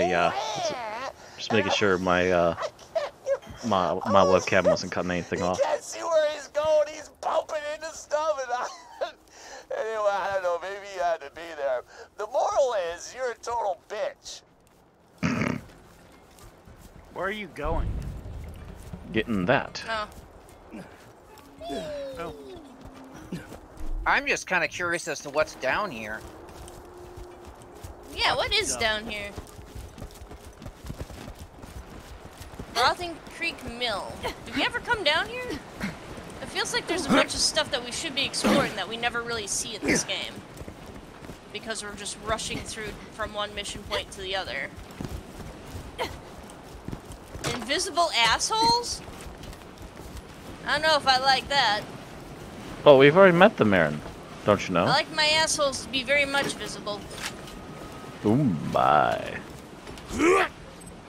Hey, uh, just making sure my uh, my my webcam wasn't cutting anything off. You can't see where he's going. He's bumping into stuff, and I, anyway, I don't know. Maybe you had to be there. The moral is, you're a total bitch. Where are you going? Getting that. Oh. Oh, I'm just kind of curious as to what's down here. Yeah, what is down here? Frothing Creek Mill. Did we ever come down here? It feels like there's a bunch of stuff that we should be exploring that we never really see in this game. Because we're just rushing through from one mission point to the other. Invisible assholes? I don't know if I like that. Oh, we've already met the Marin. Don't you know? I like my assholes to be very much visible. Boom, bye. you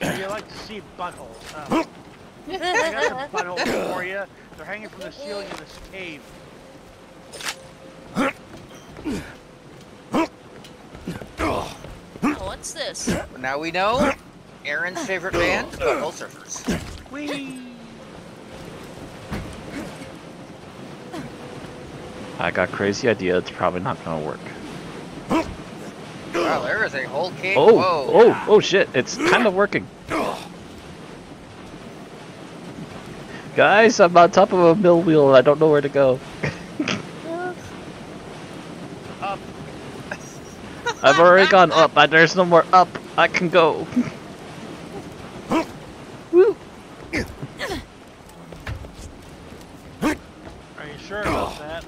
like to see buttholes, huh? I got some buttholes for you. They're hanging from the ceiling of this cave. Oh, what's this? Now we know Aaron's favorite band, Butthole Surfers. Whee! I got a crazy idea. It's probably not gonna work. Wow, there is a whole cave. Oh, Whoa. oh, oh shit! It's kind of working. Guys, I'm on top of a mill wheel and I don't know where to go. Up. I've already gone up, but there's no more up. I can go. Woo. Are you sure about that?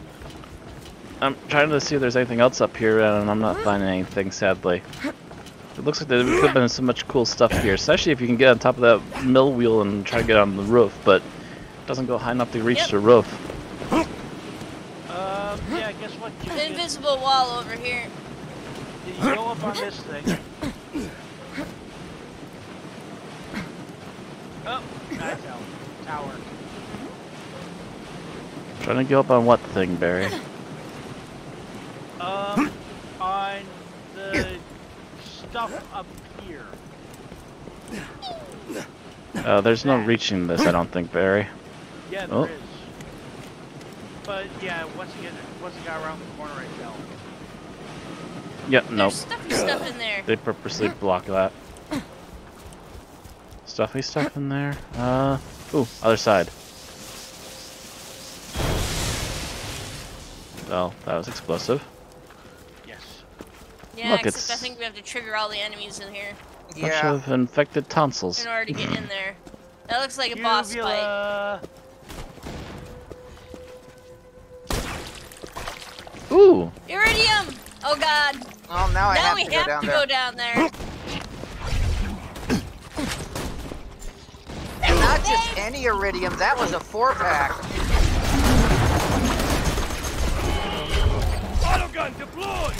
I'm trying to see if there's anything else up here, and I'm not finding anything, sadly. It looks like there could have been so much cool stuff here, especially if you can get on top of that mill wheel and try to get on the roof, but it doesn't go high enough to reach Yep. the roof. Um, yeah, I guess what? You The invisible wall over here. you go up on this thing? Oh, tower. Tower. Trying to go up on what thing, Barry? Um, on the stuff up here. Uh, there's no reaching this, I don't think, Barry. Yeah, there Oh. is. But yeah, once you get once you got around the corner, I fell. Yep, nope. Stuffy stuff in there. They purposely block that. Stuffy stuff in there. Uh, ooh, other side. Well, that was explosive. Yes. Yeah, Look, except I think we have to trigger all the enemies in here Bunch Yeah. of infected tonsils. in order to get in there. That looks like a boss fight. Ooh, Iridium! Oh god. Well, now I now have we to go have down to go down there. And not just any iridium, that was a four pack. Autogun deployed.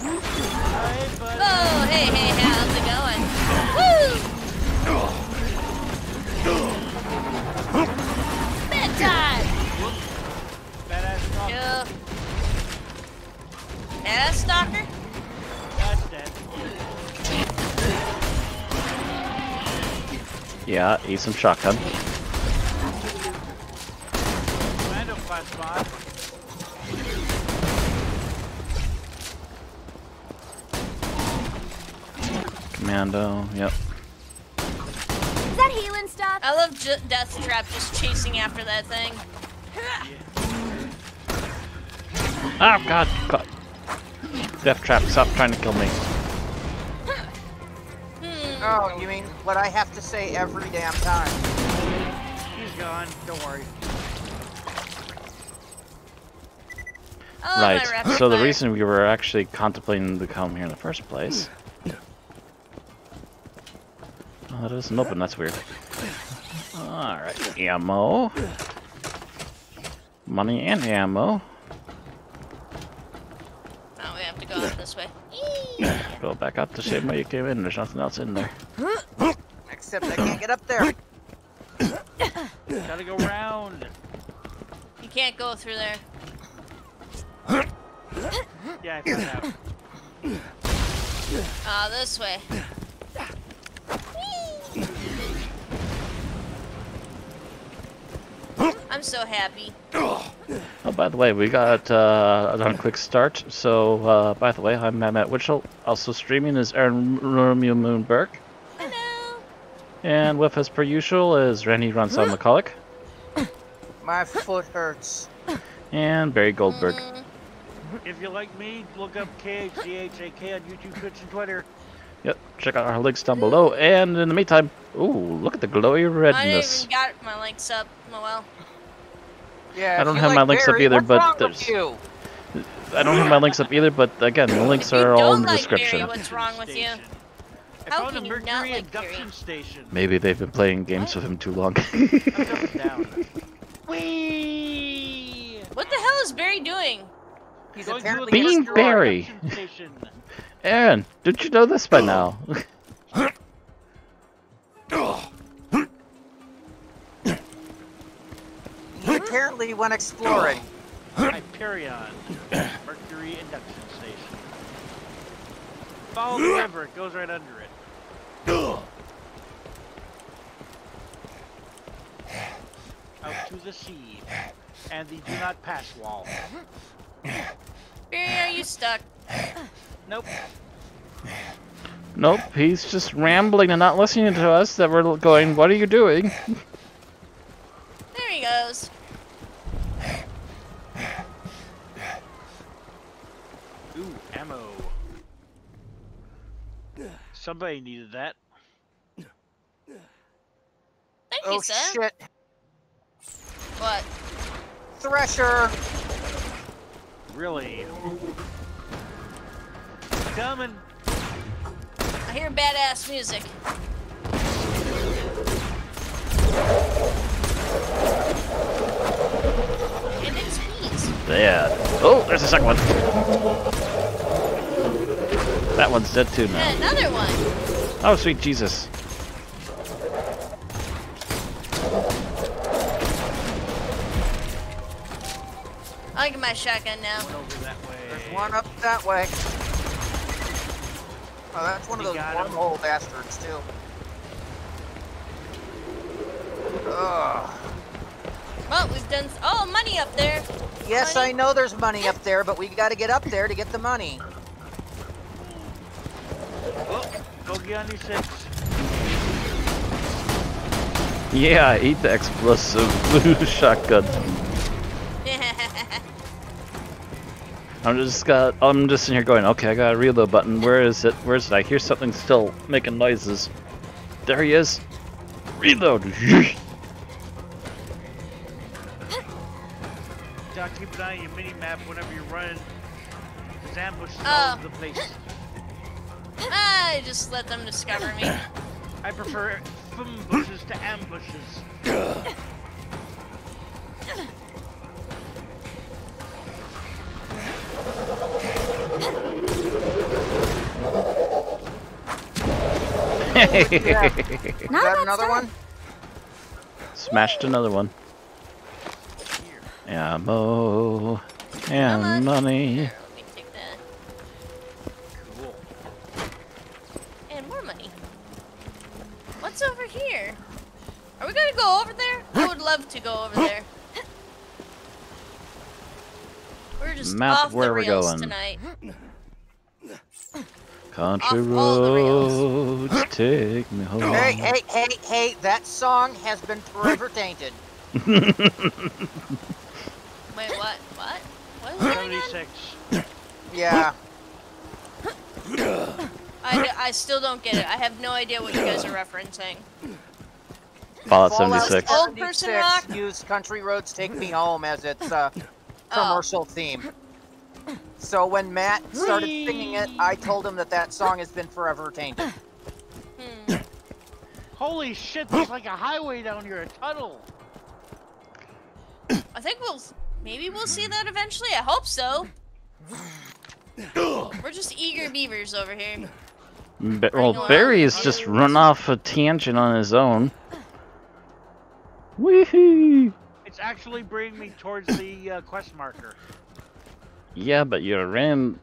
Hi, bud. Oh, hey, hey, how's it going? Woo! Bedtime! Badass. Yeah. Badass stalker? That's dead. yeah, eat some shotgun. Commando class mod. Commando, yep. Is that healing stuff? I love J Death Trap just chasing after that thing. Oh god, god. Death trap, stop trying to kill me. Oh, you mean what I have to say every damn time? He's gone. Don't worry. I right, so the reason we were actually contemplating to come here in the first place. Oh, that doesn't open, that's weird. Alright, ammo. Money and ammo. Now we have to go out this way. Go back out the same way you came in, there's nothing else in there. Except I can't get up there. Gotta go round. You can't go through there. Yeah, I found out. Ah, this way. I'm so happy. Oh, by the way, we got uh, on a quick start. So, uh, by the way, I'm Matt Witchell. Also streaming is Aaron Romeo Moon Burke. Hello. And with us per usual is Randy Ronson McCulloch My foot hurts. and Barry Goldberg. Mm, If you like me, look up KHCHAK on YouTube, Twitch, and Twitter. Yep, check out our links down below. And in the meantime, ooh, look at the glowy redness. I didn't even got my links up. Well. Yeah. I don't have like my links up either, but there's- you? I don't have my links up either, but again, the links are all in the like description. Barry, What's wrong with you? Station. I How found can a you not like station. Maybe they've been playing games with him too long. Up and down. Whee! What the hell is Barry doing? He's apparently Being in a Mercury store. Barry. Induction station. Aaron, did you know this by now? He apparently went exploring. Hyperion, Mercury induction station. Follow the river, it goes right under it. Out to the sea. And the do not pass wall. Barry, are you stuck? Nope. nope, he's just rambling and not listening to us. That we're going, what are you doing? There he goes. Ooh, ammo. Somebody needed that. Thank Oh you, sir. shit. What? Thresher. Really? Coming. I hear badass music. And it's bees. Yeah. Oh, there's a second one. That one's dead too now. And another one. Oh, sweet Jesus. I'll get my shotgun now. One over that way. There's one up that way. Oh, that's one of those got him. wormhole bastards too. Ugh. Well, we've done. s- Oh, money up there. Yes, Money? I know there's money up there, but we got to get up there to get the money. Oh, go get on your six. Yeah, eat the explosive blue shotgun. I'm just got. I'm just in here going. Okay, I got a reload button. Where is it? Where is it? I hear something still making noises. There he is. Reload. Doc, keep an eye on your mini map whenever you're running. There's ambushes all Oh. over the place. I just let them discover me. I prefer bushes to ambushes. Is Not that a another start. one? Smashed another one. Ammo much? and money. Let me take that. Cool. And more money. What's over here? Are we gonna go over there? I would love to go over there. We're just Map off where the we're rails going. tonight. Country Off all the take me home. Hey, hey, hey, hey, that song has been forever tainted. Wait, what? What? What is going on? 76. Yeah. I still don't get it. I have no idea what you guys are referencing. Fallout Fallout 76. Old person rock? used Country Roads Take Me Home as its uh, Oh. commercial theme. So when Matt started singing it, I told him that that song has been forever tainted. Hmm. Holy shit, there's like a highway down here, a tunnel. I think we'll maybe we'll see that eventually. I hope so. We're just eager beavers over here. Ba- well, Barry on. Barry's just run off a tangent on his own. Woohoo! It's actually bringing me towards the uh, quest marker. Yeah, but you ran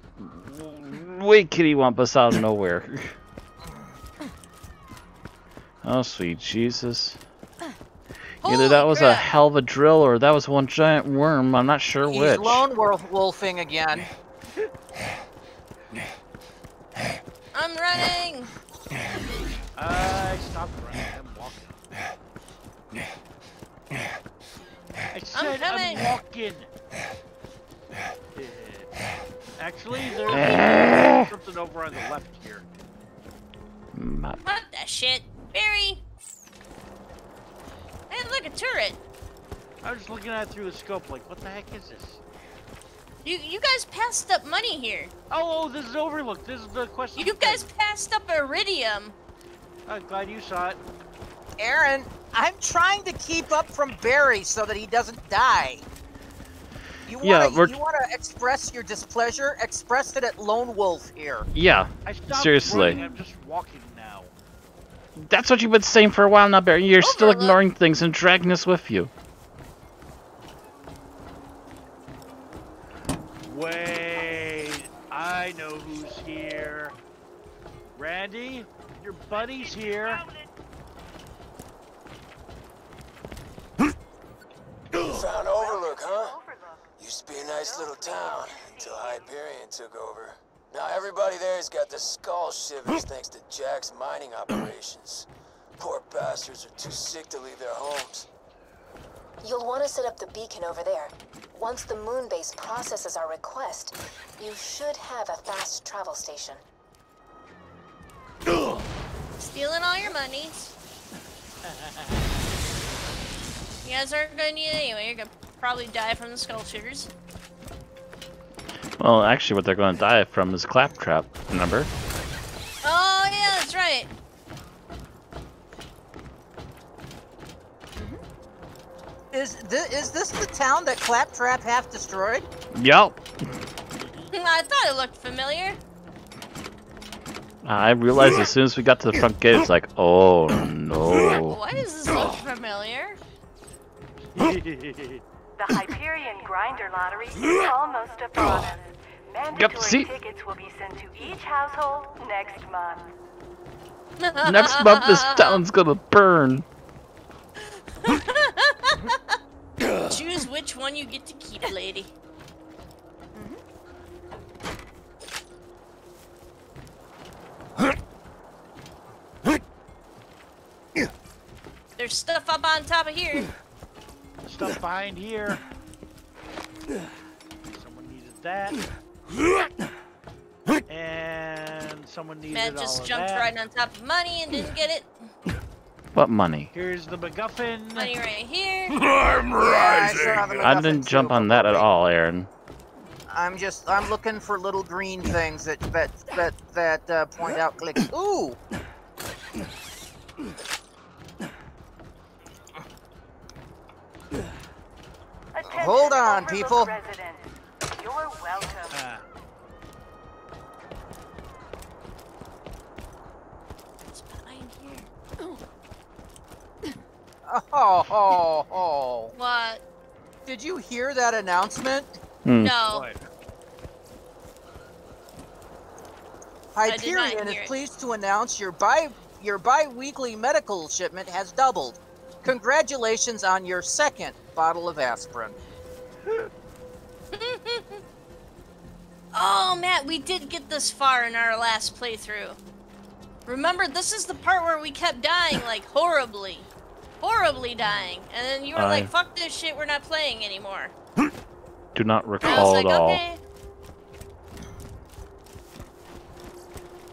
way kitty wampus out of nowhere. Oh, sweet Jesus. Either that was a hell of a drill or that was one giant worm. I'm not sure He's which. lone wolf wolfing again. I'm running. I stopped running. I'm walking. I said I'm, coming. walking. Uh, actually, there's something over on the left here. Ma- What the shit? Barry! Hey, look, a turret. I was just looking at it through the scope, like, what the heck is this? You you guys passed up money here. Oh, oh, this is Overlook. This is the question. You guys passed up iridium. I'm glad you saw it. Aaron, I'm trying to keep up from Barry so that he doesn't die. You wanna, Yeah, we're- you want to express your displeasure? Express it at Lone Wolf here. yeah, I Seriously. running, I'm just walking now. That's what you've been saying for a while now, Barry. You're still Overlook. ignoring things and dragging us with you. Wait, I know who's here. Randy, your buddy's here. You found Overlook, huh? Used to be a nice little town until Hyperion took over. Now everybody there's got the skull shivers thanks to Jack's mining operations. Poor bastards are too sick to leave their homes. You'll want to set up the beacon over there. Once the moon base processes our request, you should have a fast travel station. Stealing all your money. You guys aren't gonna need it anyway. You're gonna probably die from the skull shooters. Well, actually, what they're going to die from is claptrap. Remember? Oh yeah, that's right. Mm-hmm. Is this, is this the town that Claptrap half destroyed? Yup. I thought it looked familiar. I realized as soon as we got to the front gate, it's like, oh no. Why does this look familiar? The Hyperion Grinder Lottery is almost upon us. Mandatory see- tickets will be sent to each household next month. Next month, this town's gonna burn. Choose which one you get to keep, lady. There's stuff up on top of here. Stuff behind here. Someone needed that. And someone needed Matt all just of jumped that. right on top of money and didn't get it. What money? Here's the MacGuffin. Money right here. I'm Yeah, I I didn't jump on that at all, Aaron. I'm just I'm looking for little green things that that that that uh, point out clicks. Ooh, Attention, Hold on, people. residents. You're welcome. Ah, It's behind here. oh, oh, oh. What? Did you hear that announcement? Hmm. No. what? Hyperion is it. pleased to announce your bi your bi-weekly medical shipment has doubled. Congratulations on your second bottle of aspirin. Oh, Matt, we did get this far in our last playthrough. Remember, this is the part where we kept dying, like, horribly. Horribly dying. And then you were Aye. like, fuck this shit, we're not playing anymore. Do not And I was recall like, at all. okay.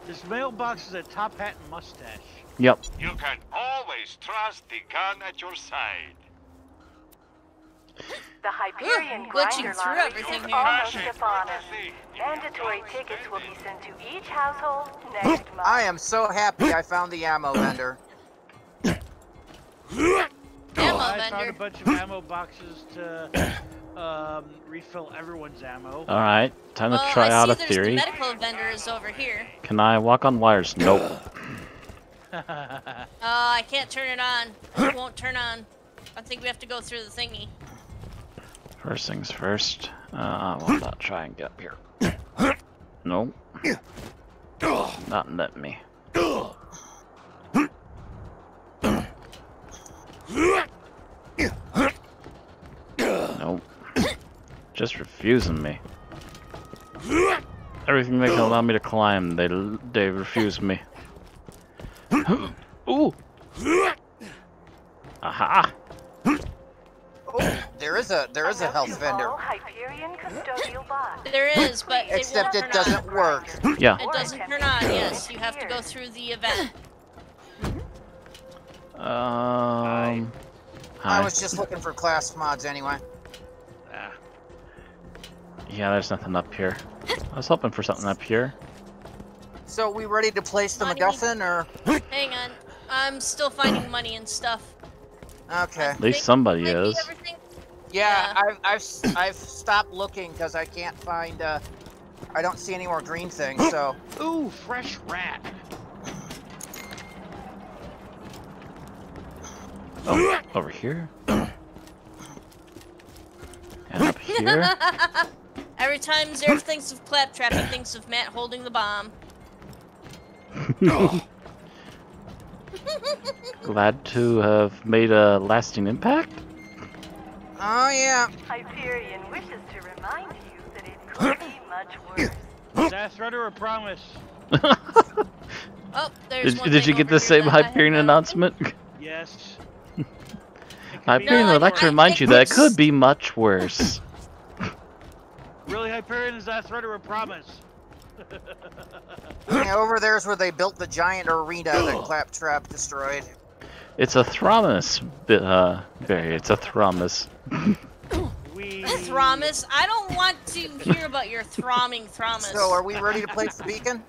This mailbox is a top hat and mustache. Yep. You can always trust the gun at your side. The Hyperion glitching Grinder through Lottery everything is here. almost upon us. Mandatory tickets will be sent to each household next month. I am so happy I found the ammo vendor. Ammo I found a bunch of ammo boxes to um, refill everyone's ammo. Alright, time to Well, try I out see a there's theory. the medical vendor is over here. Can I walk on wires? Nope. Uh, I can't turn it on. It won't turn on. I think we have to go through the thingy. First things first. Uh, well, I'll try and get up here. No. Not let me. Nope. Just refusing me. Everything they can allow me to climb, they they refuse me. Ooh. Aha. There is a there is a health vendor. All Hyperion custodial bots. There is, but it Except won't it doesn't on. work. Yeah. It doesn't turn on. Yes, you have to go through the event. Um. Hi. I was just looking for class mods anyway. Ah, Yeah, there's nothing up here. I was hoping for something up here. So we ready to place the Money. MacGuffin or Hang on, I'm still finding money and stuff. okay? At least somebody might be is. Everything. Yeah, Yeah. I've I've s- I've stopped looking because I can't find. uh I don't see any more green things. So Ooh, fresh rat. Oh, over here. And up here. Every time Zerf thinks of Claptrap, he thinks of Matt holding the bomb. Glad to have made a lasting impact. Oh yeah, Hyperion wishes to remind you that it could be much worse. That's that a or a promise? Oh, there's Did, one did you get the same Hyperion announcement? Yes. Hyperion No, would like to remind I you that it could be much worse. Really, Hyperion, is that a threat or a promise? yeah. Over there's where they built the giant arena that Claptrap destroyed. It's a thromus, bi- uh, Barry. It's a thromus. We. Thromus. I don't want to hear about your thromming Thromus. So are we ready to place the beacon?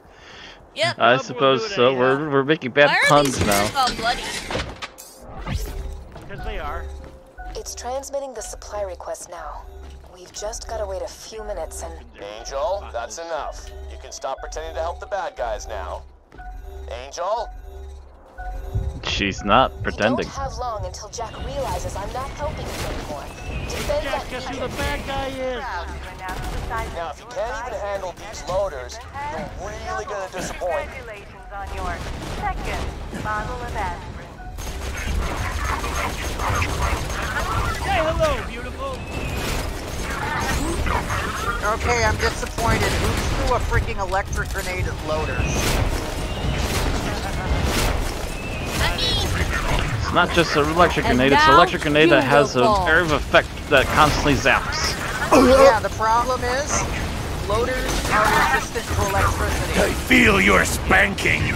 Yep. I we'll suppose so. anyhow. We're, we're making bad Why are puns these now. all bloody? Because they are. It's transmitting the supply request now. We've just gotta wait a few minutes and. Angel, that's enough. You can stop pretending to help the bad guys now. Angel? She's not We pretending. don't have long until Jack realizes I'm not helping him anymore. Defend Jack, guess who the bad guy is? Proud to announce the size Now, if you can't even handle these loaders, you're really gonna disappoint. Congratulations on your second bottle of aspirin. Say hello, beautiful. Okay, I'm disappointed. Who threw a freaking electric grenade at loaders? Not me. It's not just an electric grenade. It's an electric grenade that has an will fall. air of effect that constantly zaps. yeah, the problem is loaders are resistant to electricity. I feel your spanking. You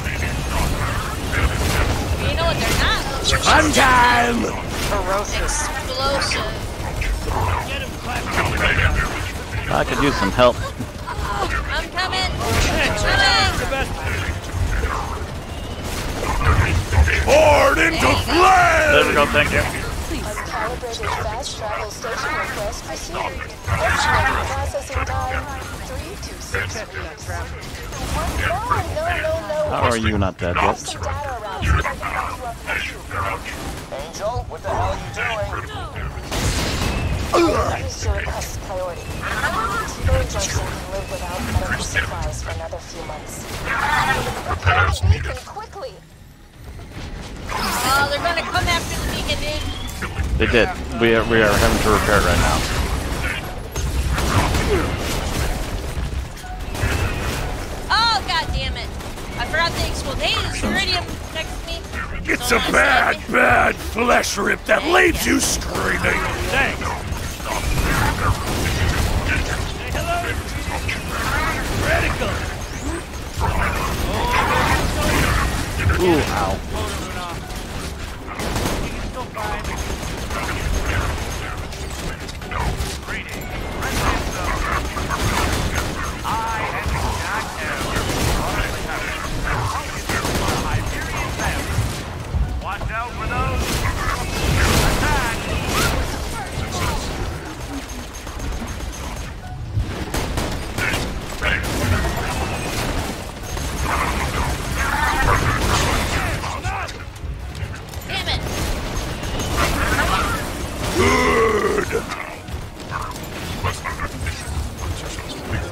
know what they're not? Fun time! Corrosive. Explosive. Get him, Claptrap. I could use some help. I'm coming. The Coming. Best. Poured into There we go. Thank you. Fast travel station request received. Processing time three to six weeks. No, no, no, no. How are you not dead yet? some data around so I can find you up. Angel, what the hell are you doing? Increase your request's priority. T-Bone can live without medical supplies for another few months. Approach Beacon quickly! Oh, they're gonna come after the beacon, dude. They did. We are, we are having to repair it right now. Oh, god damn it. I forgot the explode. Hey, there's iridium next to me. It's Don't a bad, stab me. bad flesh rip that leaves you screaming. Thanks. Say hello. Radical. Ooh, ow.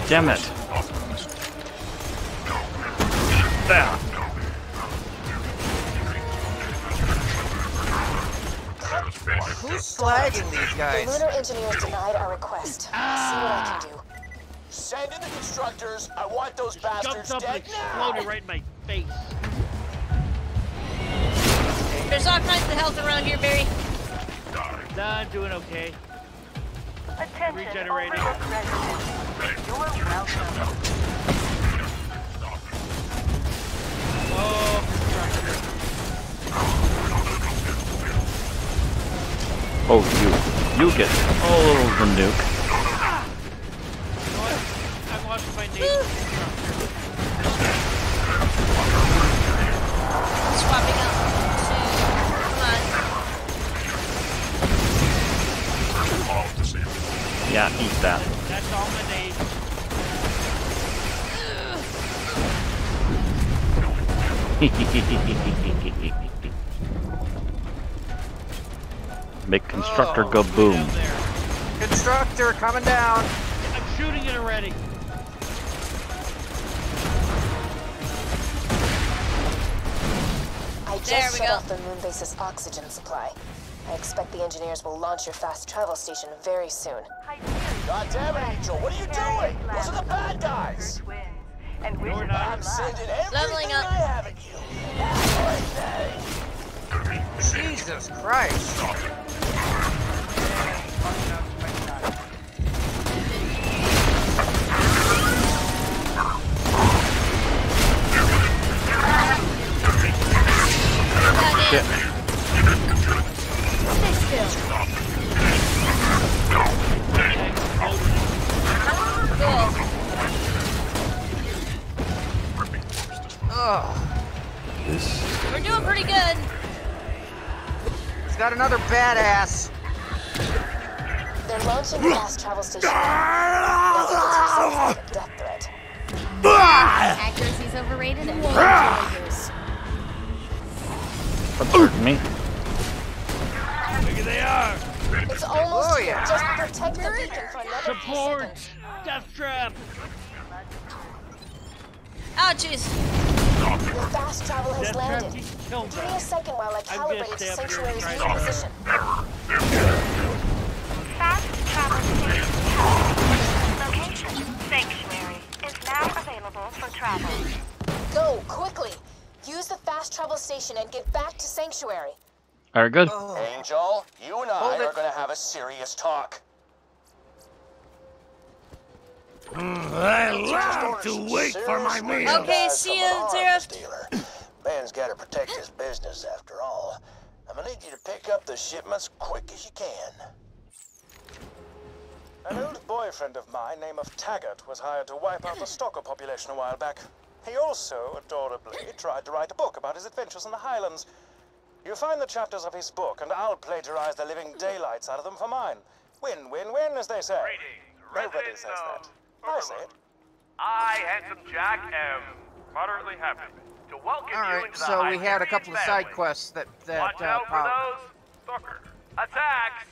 damn it. There. Who's slagging these guys? The lunar engineers denied our request. Ah. See what I can do. Send in the constructors. I want those Just bastards up dead now. Exploded right in my face. There's all kinds of health around here, Barry. Nah, I'm doing okay. Attention, Regenerating. You're welcome. Oh, Oh, you. You get all over nuke. you know what? I lost my name. Yeah, eat that. That's all my name. Make constructor Oh. go boom. There. Constructor coming down. I'm shooting it already. I just There we shut go. off the moon base's oxygen supply. I expect the engineers will launch your fast travel station very soon. God damn it, Angel. What are you doing? Those are the bad guys. And we're not. you I'm sending everything Leveling up. I have at you. Jesus Christ. Shit. Cool. Ugh. We're doing pretty good. He's got another badass. They're launching the fast travel station. now. That sounds like a death threat. Accuracy's overrated and. Ah! Pardon me. Look at they are. It's almost Oh, yeah. Just protect the beacon for another Support. seconds. Death trap. Oh, jeez. The fast travel has Death landed. Give me a second while I calibrate stay up here and Sanctuary's try new to- position. Fast travel station. Location, Sanctuary, is now available for travel. Go, quickly! Use the fast travel station and get back to Sanctuary. Alright, good. Oh. Angel, you and I Hold it. are going to have a serious talk. Mm, I love to wait for my meal. Okay, see you, Zeref. Dealer. Man's got to protect his business after all. I'm gonna need you to pick up the shipments quick as you can. An old boyfriend of mine named of Taggart was hired to wipe out the stalker population a while back. He also, adorably, tried to write a book about his adventures in the Highlands. You find the chapters of his book, and I'll plagiarize the living daylights out of them for mine. Win, win, win, as they say. Nobody residents says that. I say it. I, handsome Jack, am moderately happy to welcome All you right, into the so we had a couple of side quests that that Watch uh, out for popped. those stalker attacks.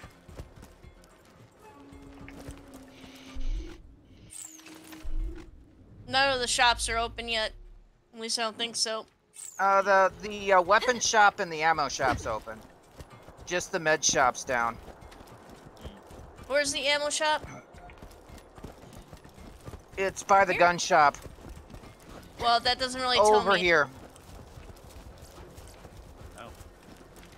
None of the shops are open yet. At least I don't think so. Uh, the the uh, weapon shop and the ammo shop's open. Just the med shop's down. Where's the ammo shop? It's by the Here? gun shop Well, that doesn't really tell over here.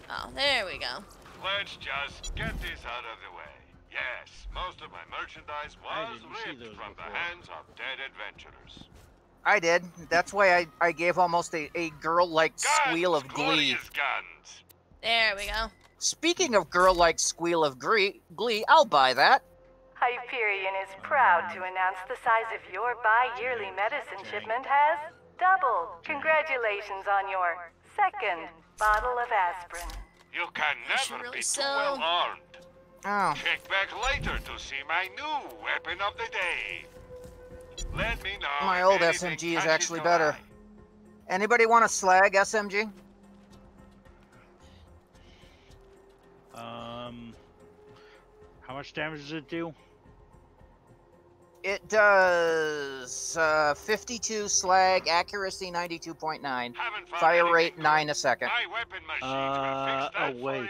Oh, there we go. Let's just get this out of the way. Yes, most of my merchandise was ripped those from the hands of dead adventurers. I did. That's why I, I gave almost a, a girl-like squeal of glee. guns. There we go. Speaking of girl-like squeal of glee, glee, I'll buy that. Hyperion is proud to announce the size of your bi-yearly medicine shipment has doubled. Congratulations on your second bottle of aspirin. You can never really be too sell. well armed. Oh, Check back later to see my new weapon of the day. Let me know. my old SMG is actually better. eye. Anybody want a slag SMG? Um, how much damage does it do? It does uh, 52 slag, accuracy 92.9, fire rate 9 a second. My weapon machines Uh, will fix that oh, wait.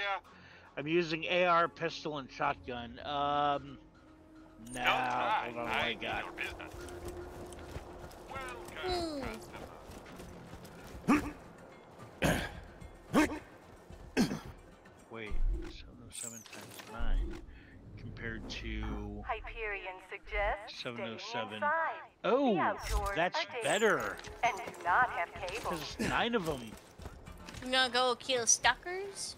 I'm using AR, pistol, and shotgun. Um, Don't now, try. hold on, I know got. your business. Hmm. Wait, 707 times 9 compared to. Hyperion suggests 707. Oh, that's better. And do not have cables. Because nine of them. You gonna go kill stalkers?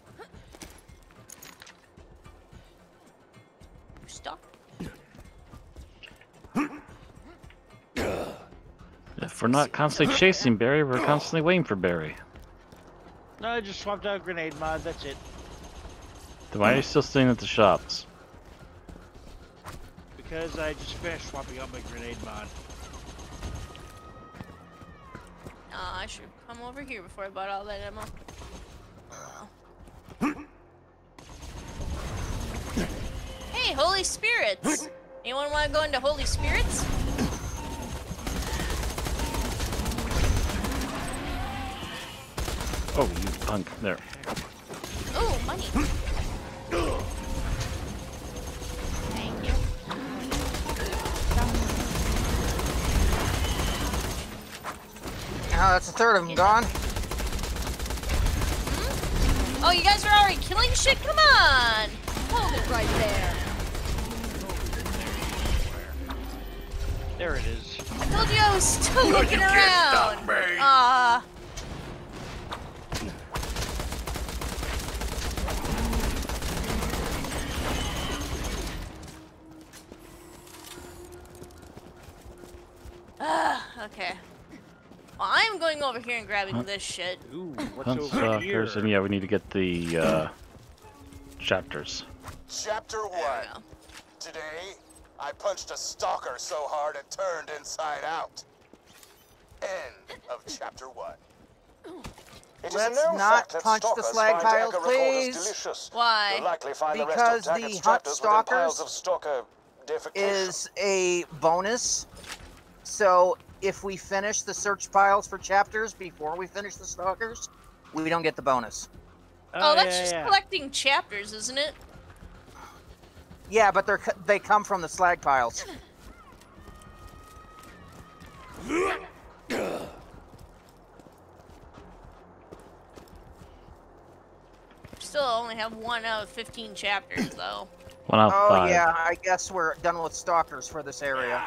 If we're not constantly chasing Barry, we're constantly waiting for Barry. No, I just swapped out a grenade mod. That's it. Then why are you still staying at the shops? Because I just finished swapping out my grenade mod. Aw, I should have come over here before I bought all that ammo. Oh. Hey, Holy Spirits! Anyone want to go into Holy Spirits? Oh, you punk. There. Oh, money. Thank you. Oh, that's a third of them gone. Oh, you guys are already killing shit? Come on! Hold it right there. There it is. I told you I was still looking can't around. stop me. Ah. Ah, okay. Well, I'm going over here and grabbing this shit. Ooh, what's Hunt over here? stalkers, and yeah, we need to get the uh, chapters. Chapter 1. Today, I punched a stalker so hard it turned inside out. End of chapter 1. It is Let's a not punch the stalkers slag find piles, Dagger please. delicious. Why? You'll likely find the Because rest of the Taggart's hunt chapters within piles stalkers of stalker. Is a bonus. So if we finish the search piles for chapters before we finish the stalkers, we don't get the bonus. Oh, oh that's yeah, just yeah. collecting chapters, isn't it? Yeah, but they're they come from the slag piles. Still only have one out of 15 chapters, though. One out of Oh five. yeah, I guess we're done with stalkers for this area.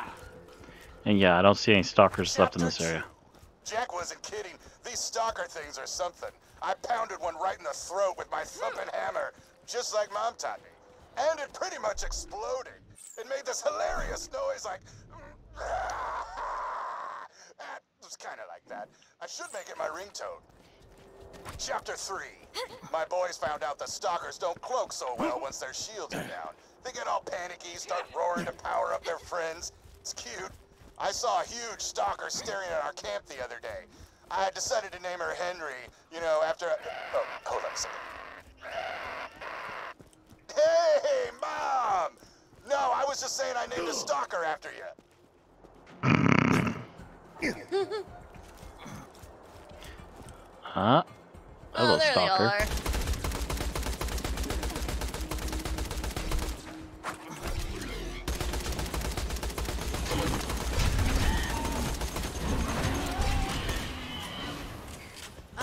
And yeah, I don't see any stalkers left in this area. Jack wasn't kidding. These stalker things are something. I pounded one right in the throat with my thumping hammer, just like Mom taught me. And it pretty much exploded. It made this hilarious noise like... Ah, it was kind of like that. I should make it my ringtone. Chapter 3. My boys found out the stalkers don't cloak so well once their shields are down. They get all panicky, start roaring to power up their friends. It's cute. I saw a huge stalker staring at our camp the other day. I decided to name her Henry, you know, after. Oh, hold on a second. Hey, Mom! No, I was just saying I named a stalker after you. Huh? Hello, oh, there they all stalker. are.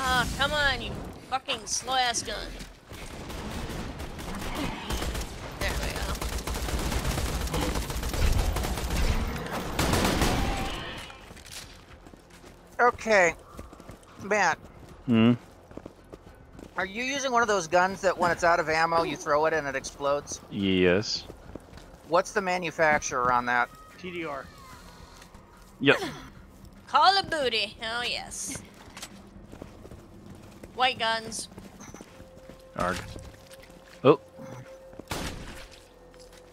Ah, come on, you fucking slow ass gun. There we go. Okay, Matt, Hmm. are you using one of those guns that when it's out of ammo you throw it and it explodes? Yes. What's the manufacturer on that? Tediore. Yep. Call of Booty. Oh, yes. White guns. Arg. Oh,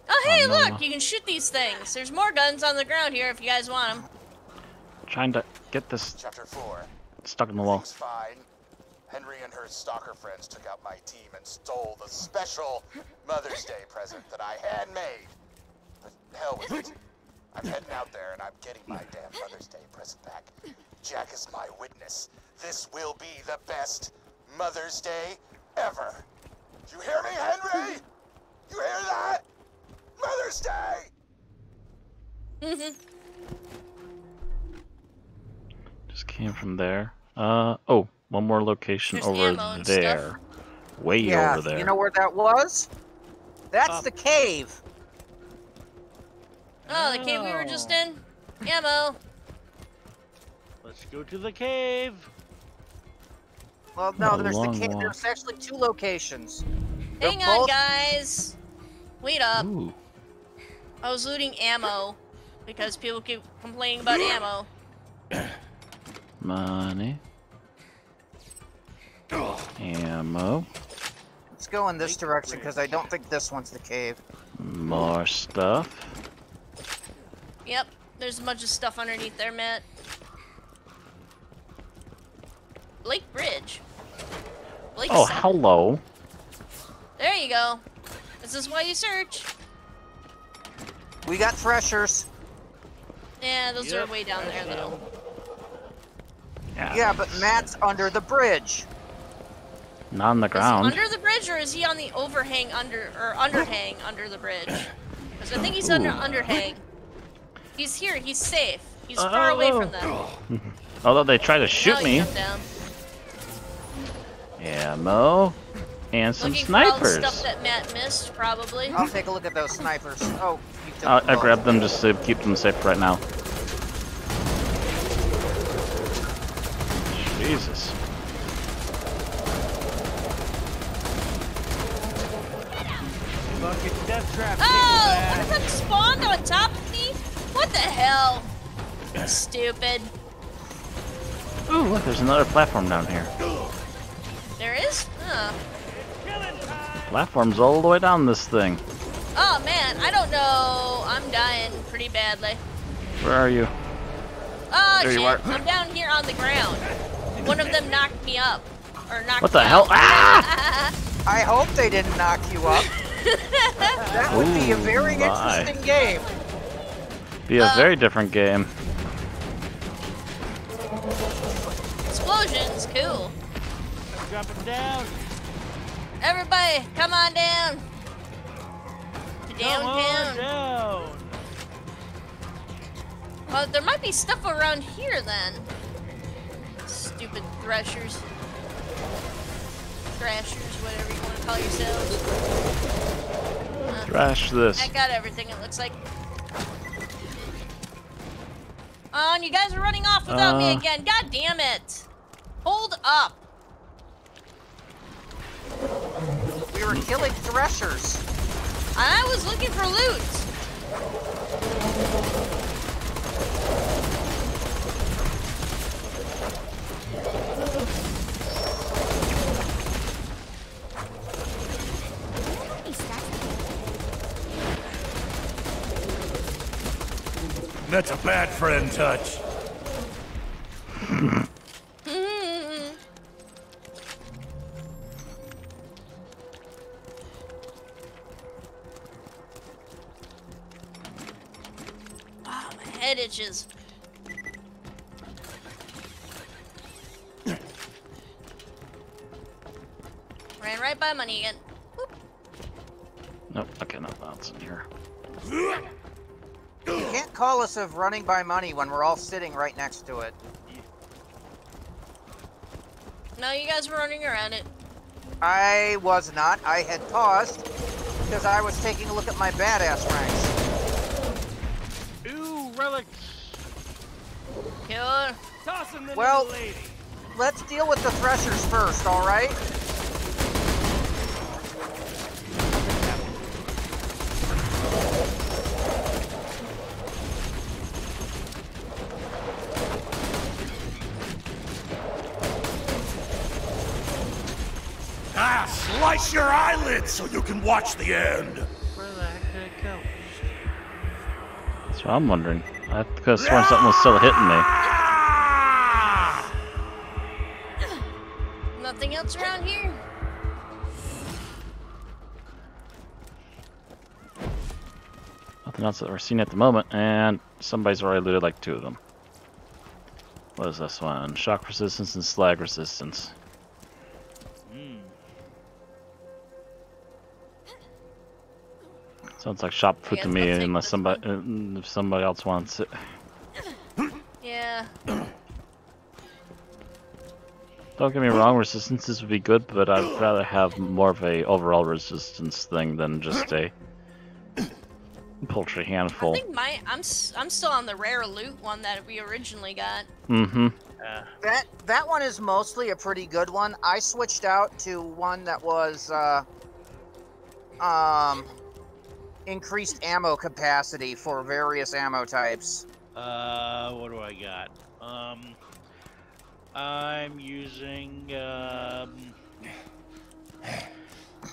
Oh, hey, Oh, no. look! You can shoot these things. There's more guns on the ground here if you guys want them. trying to get this Chapter 4. stuck in the wall. Things fine. Henry and her stalker friends took out my team and stole the special Mother's Day present that I had made. But hell with it. I'm heading out there and I'm getting my damn Mother's Day present back. Jack is my witness. This will be the best Mother's Day ever. You hear me, Henry? You hear that? Mother's Day! Just came from there. Uh oh, one more location There's over ammo and there. Way yeah, over there. you know where that was? That's Up. the cave. Oh, the cave we were just in? Ammo. Let's go to the cave. Well, no, A there's the cave. walk. There's actually two locations. They're Hang on, both- guys. Wait up. Ooh. I was looting ammo because people keep complaining about ammo. Money. Ammo. Let's go in this direction because I don't think this one's the cave. More stuff. Yep, there's a bunch of stuff underneath there, Matt. Lake Bridge. Oh, Oh, Seven. hello. There you go. This is why you search. We got threshers. Yeah, those Yep, are way down there, though. Yeah, but Matt's under the bridge. Not on the Is he ground. under the bridge, or is he on the overhang under, or underhang under the bridge? Because I think he's under Ooh. underhang. He's here. He's safe. He's far away oh. from them. Although they try to Now shoot you me. Come down. Ammo. And some Looking for all the snipers. stuff that Matt missed, probably. I'll take a look at those snipers. Oh, you took I, them I both. grabbed them just to keep them safe right now. Jesus. Death trap. Oh, what if that spawned on top of me? What the hell? Stupid. Ooh, look, there's another platform down here. Platforms all the way down this thing. Oh man, I don't know. I'm dying pretty badly. Where are you? Oh There you shit, are. I'm down here on the ground. One of them knocked me up. Or knocked What the me hell? out. Ah! I hope they didn't knock you up. that would be a very my. interesting game. Be a Uh, very different game. Explosions, cool. I'm dropping down. Everybody, come on down. To Come on downtown. down. Well, there might be stuff around here then. Stupid threshers. Thrashers, whatever you want to call yourselves. Uh, Thrash this. I got everything, it looks like. Oh, and you guys are running off without me Uh. again. God damn it. Hold up. We were killing threshers. I was looking for loot. That's a bad friend touch. My head itches. Ran right by money again. Nope, okay, no bounce in here. You can't call us of running by money when we're all sitting right next to it. No, you guys were running around it. I was not. I had paused because I was taking a look at my badass ranks. Cool. Toss them in Well- lady. Let's deal with the threshers first, all right? Ah, slice your eyelids so you can watch the end. Where the heck did it go? That's what I'm wondering. I could have sworn something was still hitting me. Nothing else around here? Nothing else that we're seeing at the moment, and somebody's already looted like two of them. What is this one? Shock resistance and slag resistance. Sounds like shop food to me, unless somebody uh, if somebody else wants it. Yeah. Don't get me wrong, resistances would be good, but I'd rather have more of a overall resistance thing than just a poultry handful. I think my I'm s- I'm still on the rare loot one that we originally got. Mm-hmm. Uh, That that one is mostly a pretty good one. I switched out to one that was uh, um increased ammo capacity for various ammo types. uh, what do I got? Um, I'm using. Um,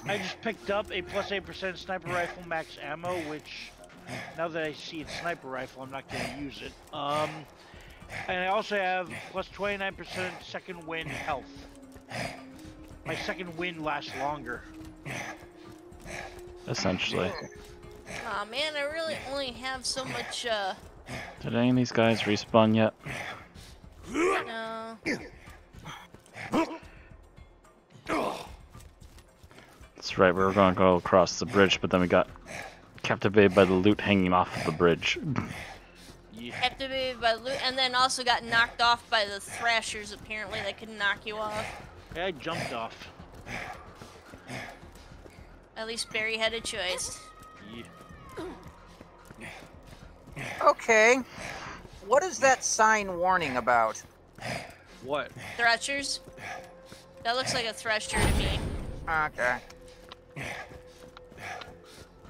I just picked up a plus eight percent sniper rifle max ammo, which now that I see it's sniper rifle, I'm not going to use it. Um, and I also have plus 29% second wind health. My second wind lasts longer. Essentially. Aw man, I really only have so much. uh... Did any of these guys respawn yet? No. That's right, we were gonna go across the bridge, but then we got captivated by the loot hanging off the bridge. Captivated by loot, and then also got knocked off by the thrashers. Apparently, they could knock you off. Yeah, I jumped off. At least Barry had a choice. Okay. What is that sign warning about? What? Threshers. That looks like a thresher to me. Okay.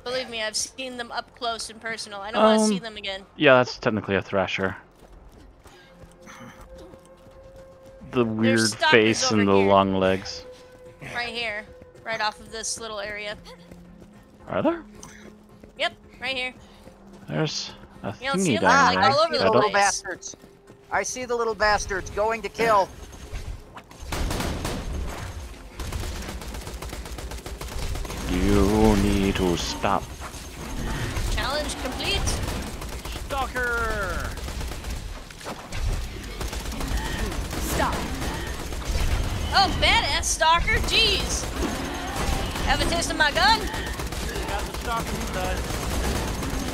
Believe me, I've seen them up close and personal. I don't want to Um, see them again. Yeah, that's technically a thrasher. The weird face and the here. long legs. Right here, right off of this little area. Are there? Yep, right here. There's Uh, a You don't see them? Like, all over I see the the little bastards. I see the little bastards going to kill. You need to stop. Challenge complete. Stalker! Stop. Oh, badass stalker. Jeez. Have a taste of my gun? Got the stalker done.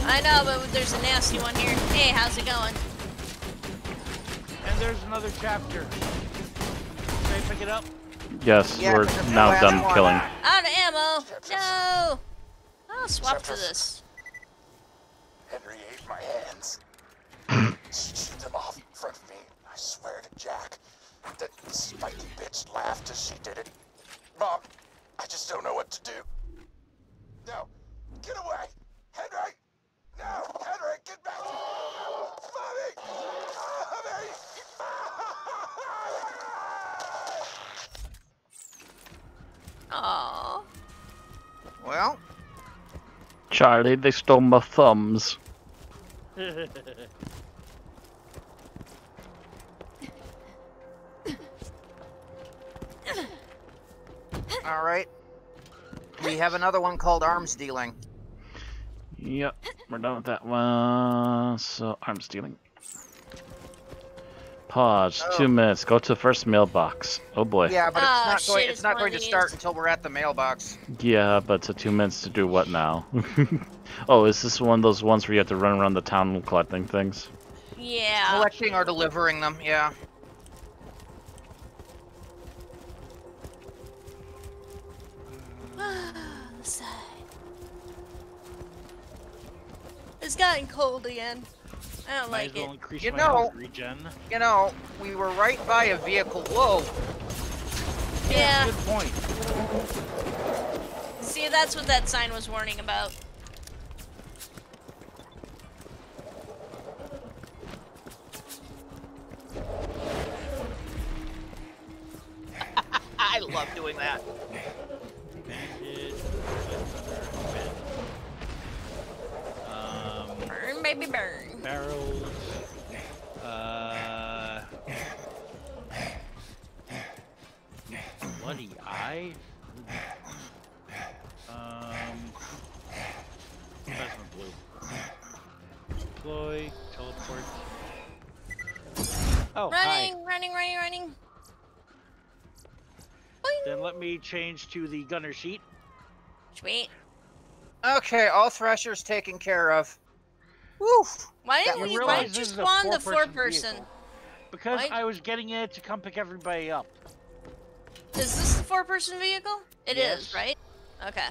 I know, but there's a nasty one here. Hey, how's it going? And there's another chapter. Can I pick it up? Yes, Yeah, we're but that's the now last done one. killing. Out of ammo. No. I'll swap to this. Henry ate my hands. Shoot them off in front of me. I swear to Jack. That spiky bitch laughed as she did it. Mom, I just don't know what to do. No, get away! Henry! No, Henry, get back! Mommy! Mommy! Aww. Well, Charlie, they stole my thumbs. all right. We have another one called arms dealing. Yep, we're done with that one. So, arm stealing. Pause. Oh. Two minutes. Go to the first mailbox. Oh boy. Yeah, but it's ah, not going. shit, It's it's not going to start until we're at the mailbox. Yeah, but it's a two minutes to do what now? oh, is this one of those ones where you have to run around the town collecting things? Yeah. Collecting or delivering them. Yeah. the side. It's gotten cold again. I don't Might like well it. You know- regen. You know, we were right by a vehicle. Whoa. Yeah. Good point. See, that's what that sign was warning about. Then change to the gunner seat. Sweet. Okay, all threshers taken care of. Woo! Why didn't was we why this just is a spawn the four-person person? vehicle. Because Why- I was getting it to come pick everybody up. Is this the four person vehicle? It is, Yes. right? Okay.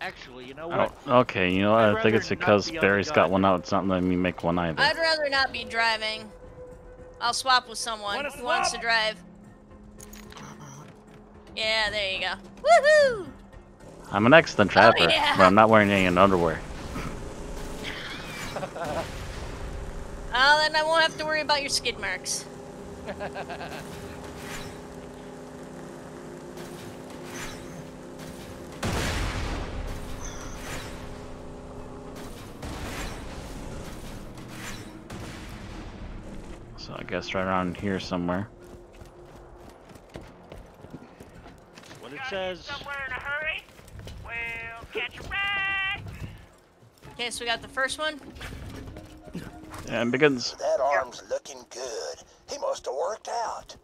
Actually, you know I what? don't, okay, you know what? I'd I think it's because be Barry's got one out. It's not letting me make one either. I'd rather not be driving. I'll swap with someone Wanna who wants to drive. Yeah, there you go. Woohoo! I'm an excellent oh, trapper, Oh, yeah. but I'm not wearing any underwear. Oh, then I won't have to worry about your skid marks. So I guess right around here somewhere. What it says. Somewhere in a hurry? Well, catch a ride. Okay, so we got the first one. And begins. That arm's looking good. He must have worked out.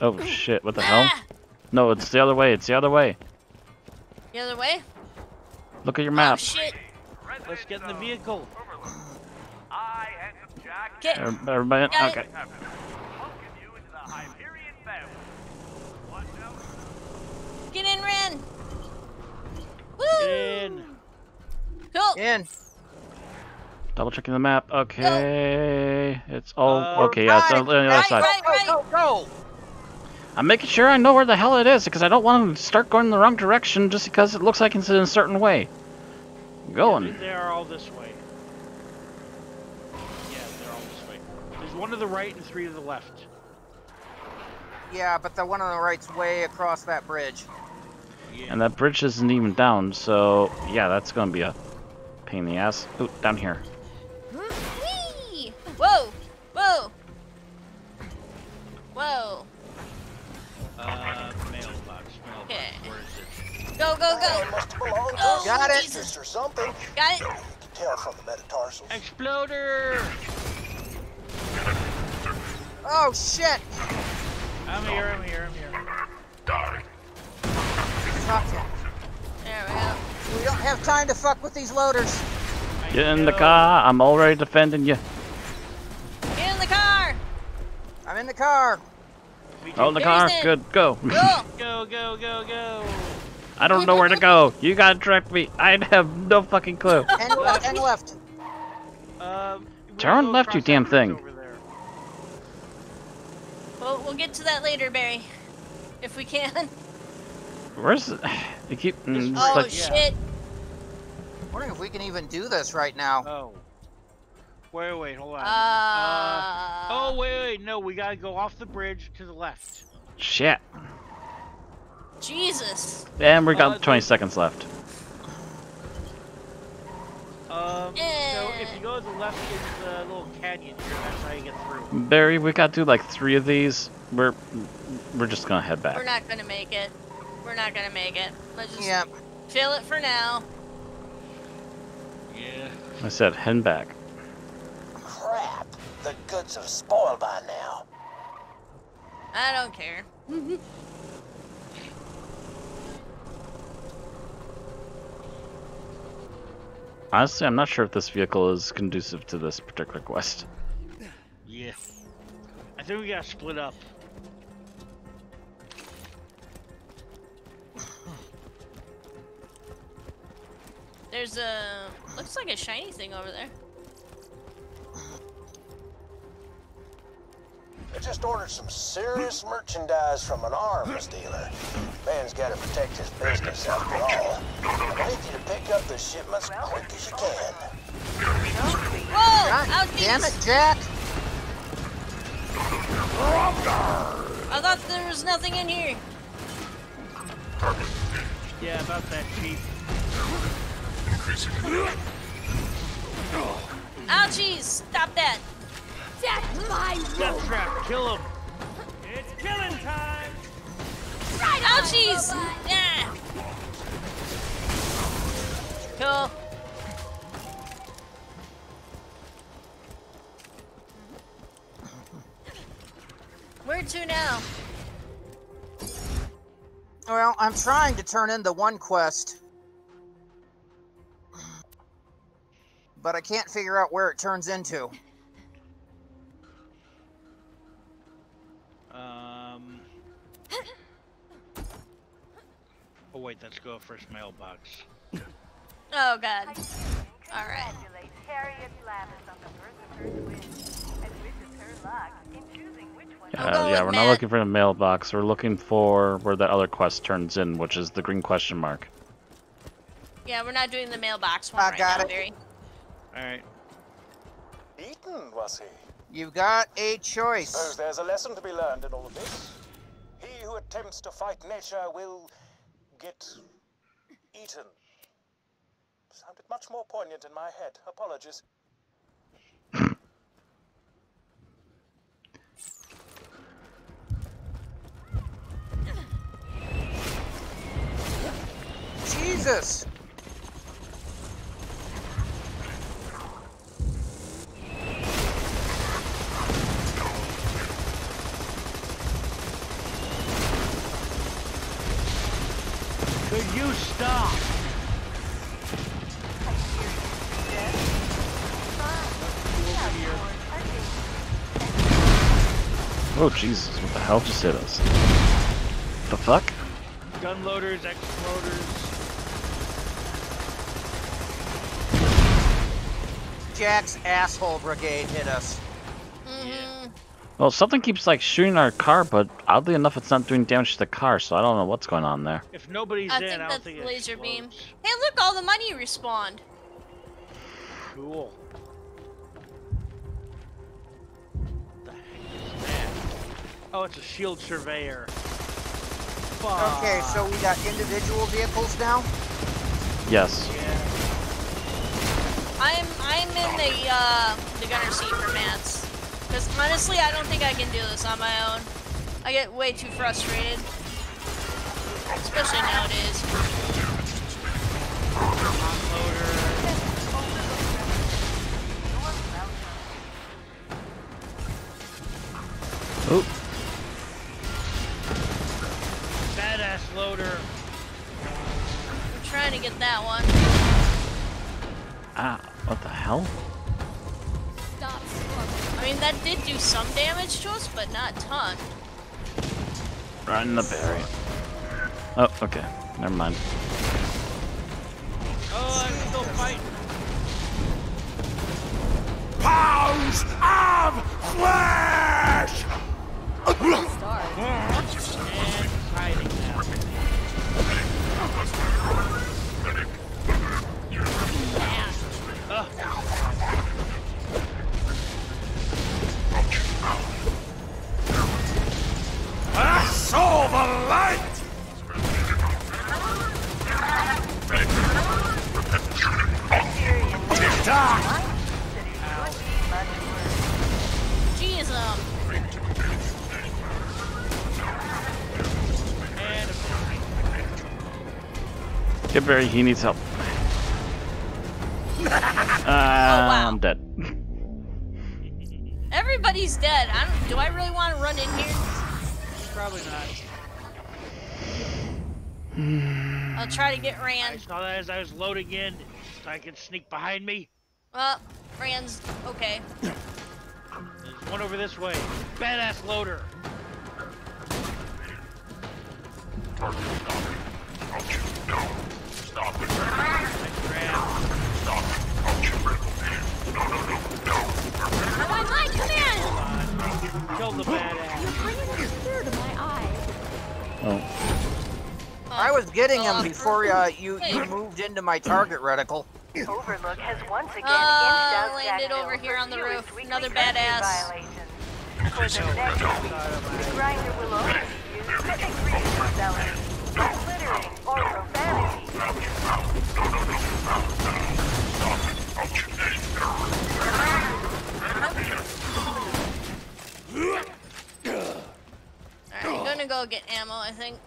Oh shit! What the hell? Ah! No, it's the other way. It's the other way. The other way? Look at your map. Oh shit. Let's get in the vehicle. I, handsome Jack, Get Everybody, okay. have welcomed you into the Hyperion family. What now? get in, Ren. Woo! In. Cool. In. Double checking the map. Okay, it's all Uh, okay. Yeah, it's right, on the other right, side. right. Go, go, go! I'm making sure I know where the hell it is because I don't want to start going in the wrong direction just because it looks like it's in a certain way. Going. They are all this way. Yeah, they're all this way. There's one to the right and three to the left. Yeah, but the one on the right's way across that bridge. Yeah. And that bridge isn't even down, so yeah, that's gonna be a pain in the ass. Ooh, down here. Whee! Whoa! Whoa! Whoa! Uh, mailbox, mailbox. Okay. Where is it? Go, go, That go! must have belonged to Oh, Got it. mistress or something. Got it? You can tell from the metatarsals. Exploder! Oh shit! I'm here, I'm here, I'm here. Fuck it. There we go. We don't have time to fuck with these loaders. Get in the car. I'm already defending you. Get in the car! I'm in the car. Oh, in the can- car. It. Good, go. Go! Go, go, go, go. I don't know where to go. You gotta direct me. I have no fucking clue. And left, and left. Um, we're Turn left, you damn thing. Well, we'll get to that later, Barry. If we can. Where's the... You keep... mm, it's Oh, like- shit. wondering if we can even do this right now. Oh. Wait, wait, hold on. Uh, oh, wait, wait, no, we gotta go off the bridge to the left. Shit. Jesus. And we got Uh, 20 seconds left. Um, so Eh. if you go to the left in the little canyon here, that's how you get through. Barry, we gotta do like three of these. We're... We're just gonna head back. We're not gonna make it. We're not gonna make it. Let's just Yeah. fill it for now. Yeah. I said head back. Crap. The goods are spoiled by now. I don't care. Honestly, I'm not sure if this vehicle is conducive to this particular quest. Yeah. I think we gotta split up. There's a looks like a shiny thing over there. I just ordered some serious merchandise from an arms dealer. Man's got to protect his business after all. I need you to pick up the shipments quick as you can. Whoa! God Out damn it, Jack! I thought there was nothing in here. Yeah, about that cheap. Ouchies! Stop that! That's my Death trap, kill him. It's killing time. Right Ouchies! Yeah! Cool. Where to now? Well, I'm trying to turn in the one quest. But I can't figure out where it turns into. Um. Oh wait, let's go first mailbox. Oh god. Alright. Congratulates Harriet Lavis on the birth of her twins and wishes her luck in choosing which one. I'll Uh, yeah, we're not looking for the mailbox. We're looking for where that other quest turns in, which is the green question mark. Yeah, we're not doing the mailbox one I right got now, it. Barry. Alright. Eaten, was he? You've got a choice. Suppose choice. there's a lesson to be learned in all of this. He who attempts to fight nature will get eaten. Sounded much more poignant in my head. Apologies. Jesus! Could you stop? Oh Jesus! What the hell just hit us? The fuck? Gun loaders, exploders. Jack's asshole brigade hit us. Well, something keeps like shooting our car, but oddly enough, it's not doing damage to the car. So I don't know what's going on there. If nobody's I in, think I don't that's think the it laser beam. Hey, look, all the money respawned. Cool. The heck is that? Oh, it's a shield surveyor. Fuck. Okay, so we got individual vehicles now? Yes. Yeah. I'm I'm in the uh the gunner seat for Mats. Because honestly, I don't think I can do this on my own. I get way too frustrated, especially nowadays. Oh, Badass loader. I'm trying to get that one. ah, what the hell? Stop struggling. I mean, that did do some damage to us, but not a ton. Right in the berry. Oh, okay. Never mind. Oh, I'm still fighting. Pounds of flesh! Start. And hiding now. I saw the light! Tick-tock! Jeez, And a Get Barry, he needs help. Oh, Ah, I'm dead. everybody's dead. I don't. Do I really want to run in here? Probably not. I'll try to get Rand. I Rand. saw that as I was loading in, so I can sneak behind me. Well, Rand's okay. There's one over this way. Badass loader. Nice grab. My mind, come in! Kill the badass. You're bringing a tear to my eye. Oh, I was getting him Uh, before uh, you, you moved into my target reticle. Overlook has once again Uh, inched landed over here on the roof. Another badass. For the next the grinder will only be used to increase your felony, not littering or profanity. Alright, I'm gonna go get ammo, I think.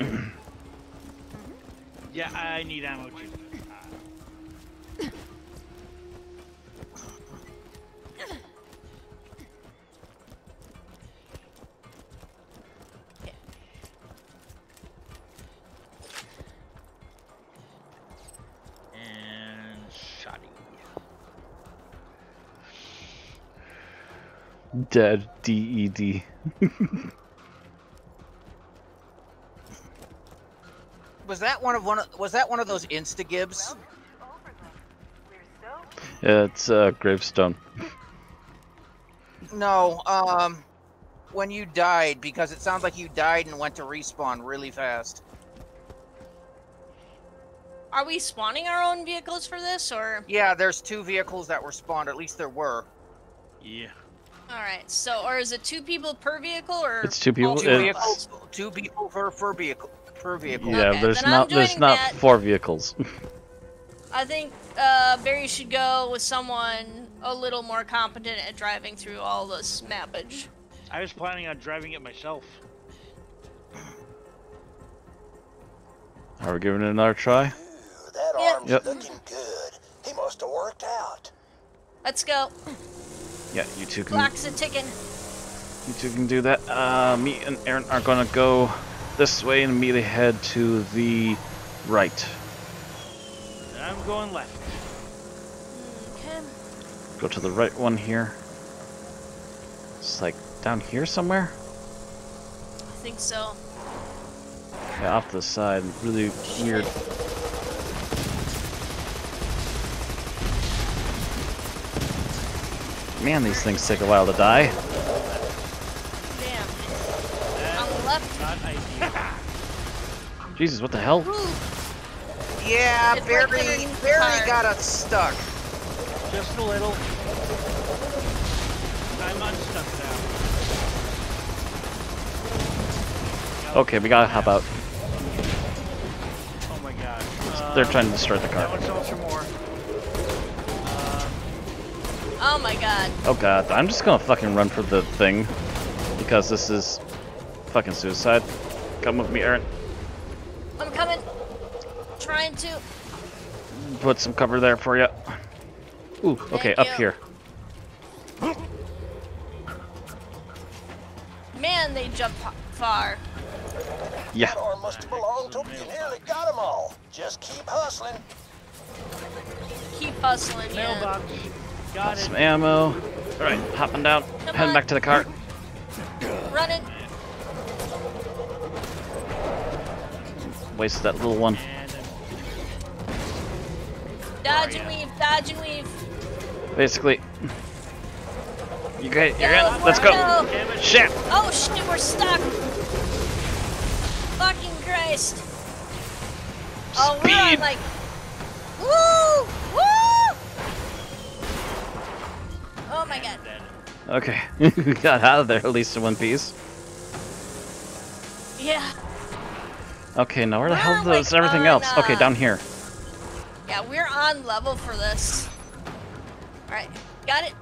Yeah, I need ammo too. Dead. D E D. Was that one of one? Of, was that one of those instagibs? Yeah, it's uh, gravestone. No. Um, when you died, because it sounds like you died and went to respawn really fast. Are we spawning our own vehicles for this, or? Yeah, there's two vehicles that were spawned. At least there were. Yeah. All right. So, or is it two people per vehicle, or It's two people. all Two It's- vehicles. Two people per per vehicle. Per vehicle. Yeah, Okay, there's not there's doing not that. four vehicles. I think uh, Barry should go with someone a little more competent at driving through all this mappage. I was planning on driving it myself. Are we giving it another try? That Yeah. arm's Yep. looking good. He must have worked out. Let's go. Yeah, you two can Clock's a ticking. you two can do that. Uh, me and Aaron are gonna go this way and immediately head to the right. I'm going left. Okay. Go to the right one here. It's like down here somewhere. I think so. Yeah, off to the side. Really weird. Man, these things take a while to die. Damn. On the left. Jesus, what the hell? Yeah, It's Barry. underneath Barry got us stuck. Just a little. I'm unstuck now. Okay, we gotta hop out. Oh my god. They're Um, trying to destroy the That car. Oh my god. Oh god, I'm just gonna fucking run for the thing. Because this is fucking suicide. Come with me, Aaron. I'm coming. Trying to. Put some cover there for you. Ooh, okay, Thank up you. here. Man, they jump far. Yeah. That arm must have belonged to him. You nearly got them all. Just keep hustling. Keep hustling, yeah. mailbox. Got it. Some ammo. Alright, hopping down. Come Heading on. back to the car. Running. Wasted that little one. Dodge and weave. Dodge and weave. Basically. You guys, you're Go, in? Let's go. go. Shit! Oh shit, we're stuck. Fucking Christ. Oh, we're on Speed. like. Woo! Woo! Oh my god. Okay. we got out of there at least in one piece. Yeah. Okay, now where the We're, hell is like, everything on, else? Okay, uh, down here. Yeah, we're on level for this. Alright, got it.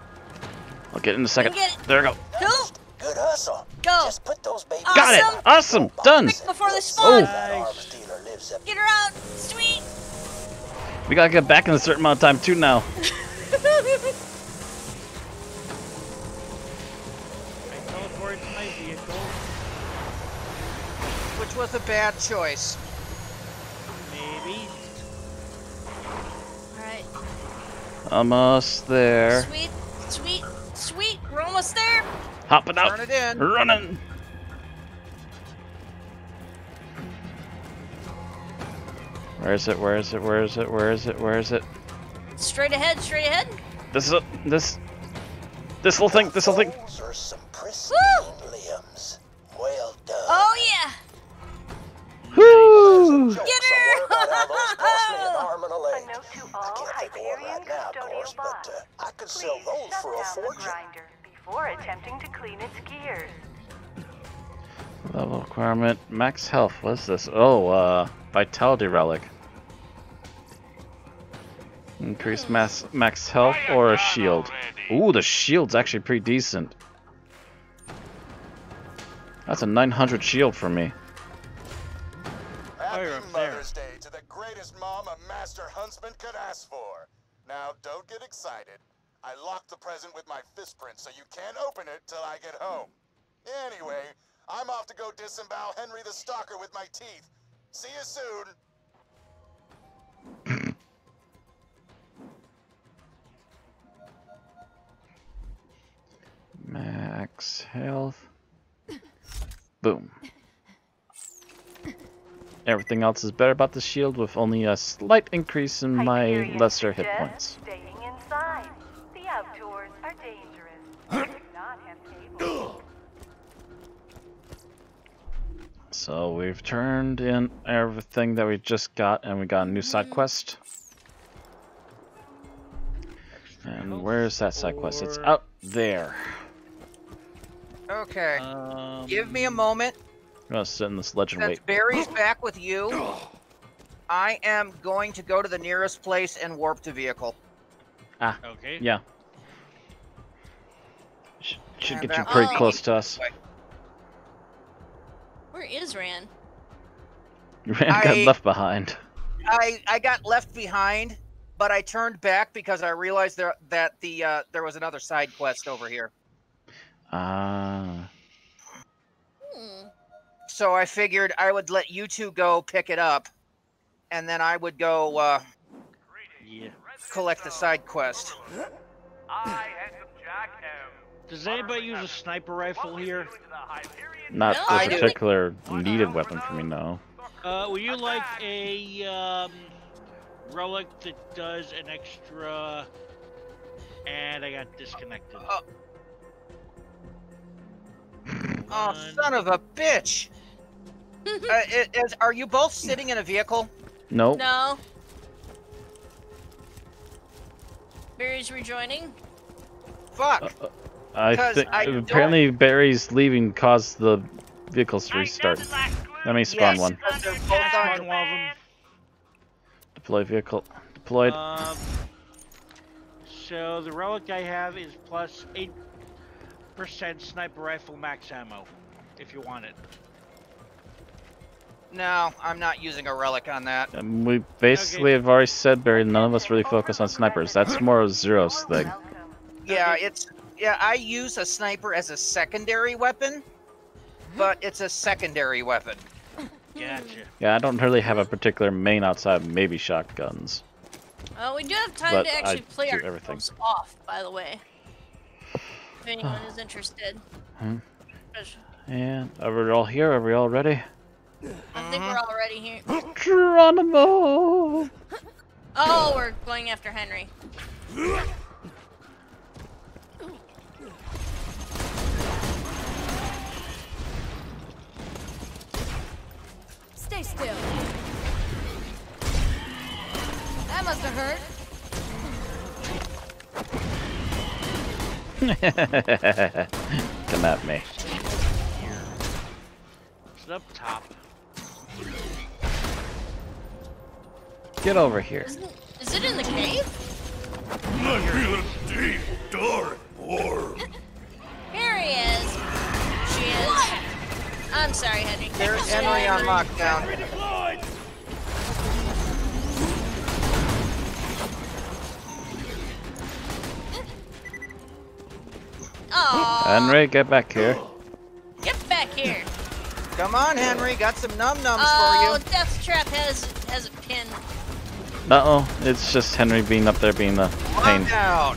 I'll get it in a second. get it. There we go. Cool. Good hustle. Go. Just put those babies. Got it! Awesome. Awesome! Done! Quick before they spawn. That arms dealer lives up. Get her out. Sweet. We gotta get back in a certain amount of time too now. Which was a bad choice. Maybe. Alright. Almost there. Sweet. Sweet. Sweet. We're almost there. Hopping out. Turn it in. Running. Where is it? Where is it? Where is it? Where is it? Where is it? Straight ahead. Straight ahead. This is a, this this little thing. This little thing. Those Woo! Get her! about how those cost me an arm and a A note to I all can't think of one Hyperion right now, of custodial course, but bots. uh, I could sell Please those shut for a down the fortune. grinder before attempting to clean its gears. Level requirement. Max health. What is this? Oh, uh, vitality relic. Increase mass max health or a shield. Ooh, the shield's actually pretty decent. That's a 900 shield for me. Happy you're up there. Mother's Day to the greatest mom a master huntsman could ask for. Now, don't get excited. I locked the present with my fist print, so you can't open it till I get home. Anyway, I'm off to go disembowel Henry the Stalker with my teeth. See you soon. Max health. Boom. Everything else is better about the shield with only a slight increase in my Hyperion lesser hit suggests points. Staying inside. The outdoors are dangerous. Do not have cable. So we've turned in everything that we just got and we got a new side quest. And where's that side quest? It's Or- out there. Okay. Um, Give me a moment. I'm gonna sit in this ledge and Since wait. Barry's back with you, I am going to go to the nearest place and warp to vehicle. Ah. Okay. Yeah. Sh- Should And get you that- pretty Oh. close to us. Where is Ran? You got I- left behind. I I got left behind, but I turned back because I realized there that the uh, there was another side quest over here. Ah. Hmm. So I figured I would let you two go pick it up, and then I would go uh, Yeah. collect the side quest. I, Jack, am Does anybody use a sniper rifle here? to the Hyperion Not No, the I don't- particular needed weapon for me, no. Uh, would you like a um, relic that does an extra? And I got disconnected. Uh, Oh, One. son of a bitch! Uh, is, are you both sitting in a vehicle? Nope. No. Barry's rejoining. Fuck! Uh, I 'Cause think I don't- apparently Barry's leaving caused the vehicles to restart. Let me spawn Yes, one. both Spawn on. one of them. Deploy vehicle. Deployed. Um, so the relic I have is plus eight percent sniper rifle max ammo, if you want it. No, I'm not using a relic on that. And we basically have already said, Barry, none of us really focus on snipers. That's more of Zero's thing. Yeah, it's yeah. I use a sniper as a secondary weapon, but it's a secondary weapon. Gotcha. Yeah, I don't really have a particular main outside of maybe shotguns. Oh, we do have time But to actually I play do our everything. off, by the way. If anyone is interested. Hmm. And are we all here? Are we all ready? I think we're mm-hmm. already here. Geronimo! Oh, we're going after Henry. Stay still. That must have hurt. Come at me. It's up top. Get over here. Isn't, is it in the cave? I feel deep, dark, warm. Here he is. She is. I'm sorry, Henry. There's Henry on lockdown. Aw, Henry, get back here. get back here. Come on, Henry. Got some num nums Oh, for you. Oh, Death Trap has has a pin. Uh oh, it's just Henry being up there being the pain. Lockdown.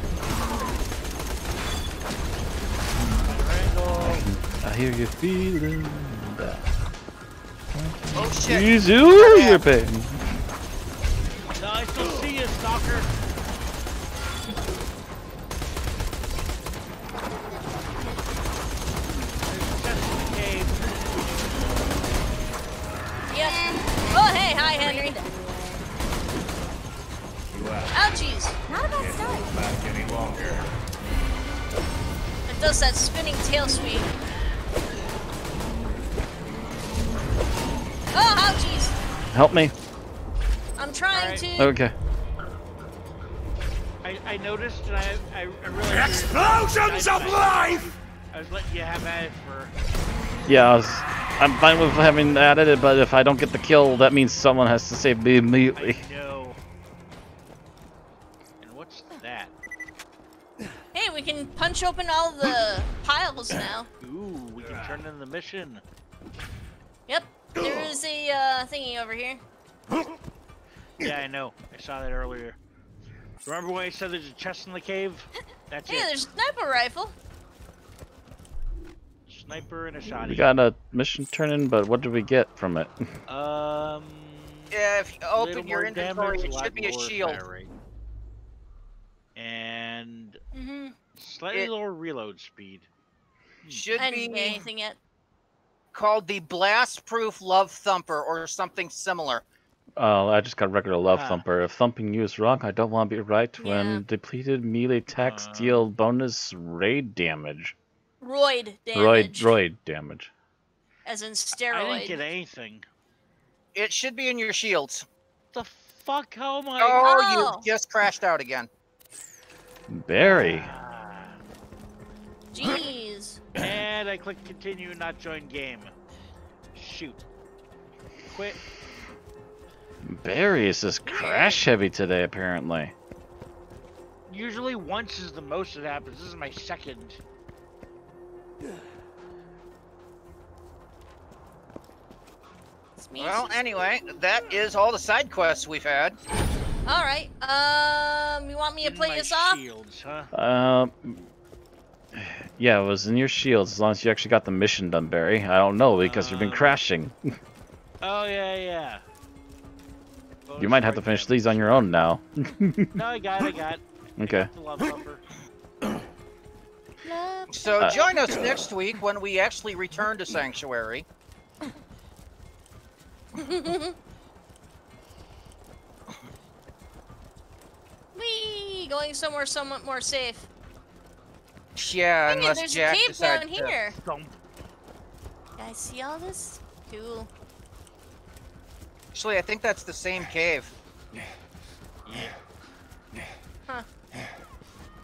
I hear you feeling that. Oh shit. Easy, ooh, your pain. No, I still see you, stalker. There's a chest in the cave. Yep. Oh, hey, hi, Henry. Ouchies. Not a bad start. Back any longer. It does that spinning tail sweep. Oh, ouchies. Help me. I'm trying Alright. to. Okay. I, I noticed and I, I, I realized. Explosions of life! I was letting you have at it for. Yeah, I was, I'm fine with having added it, but if I don't get the kill, that means someone has to save me immediately. I know. Punch open all the piles now. Ooh, we can turn in the mission. Yep. There is a uh, thingy over here. Yeah, I know. I saw that earlier. Remember when I said there's a chest in the cave? That's Hey, it. there's a sniper rifle. sniper and a shotty. We got a mission turning, but what did we get from it? Um. Yeah, if you open your inventory, damage, it should be a shield. And Mm-hmm. Slightly It- lower reload speed. Should I be anything yet. called the Blast Proof Love Thumper or something similar. Oh, I just got regular love Ah. thumper. If thumping you is wrong, I don't want to be right. Yeah. When depleted melee attacks Uh. deal bonus raid damage. Roid Roid, damage. roid damage. As in steroid. I didn't get anything. It should be in your shields. The fuck? How am I? Oh, Oh. you just crashed out again. Barry. Jeez. And I click continue, not join game. Shoot. Quit. Barry is just crash heavy today, apparently. Usually once is the most it happens. This is my second. Well, anyway, that is all the side quests we've had. All right. Um, you want me to play my this off? Shields, huh? Um, yeah, it was in your shields as long as you actually got the mission done, Barry. I don't know because you've been Um, crashing. Oh yeah, yeah. you might have to finish damage. these on your own now. No, I got, it, I got. okay. The love. So Uh, join us next week when we actually return to Sanctuary. Whee! Going somewhere somewhat more safe. Yeah, Hey, unless there's Jack a cave decides down to- here. Thump. Guys, see all this? Cool. Actually, I think that's the same cave. Huh.